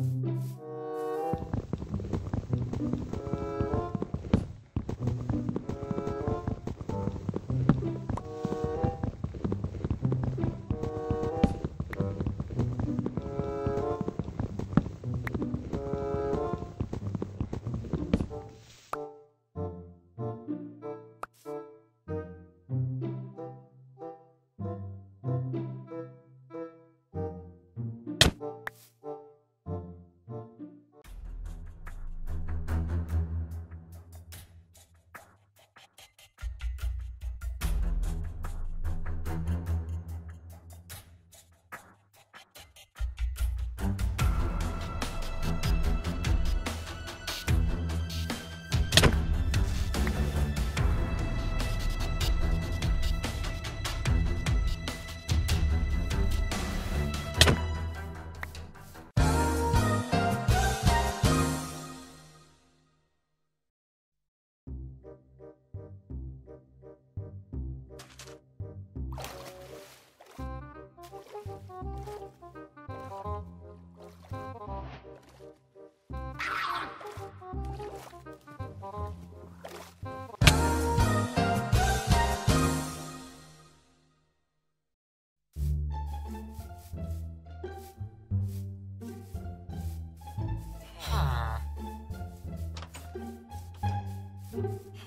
Música Thank you.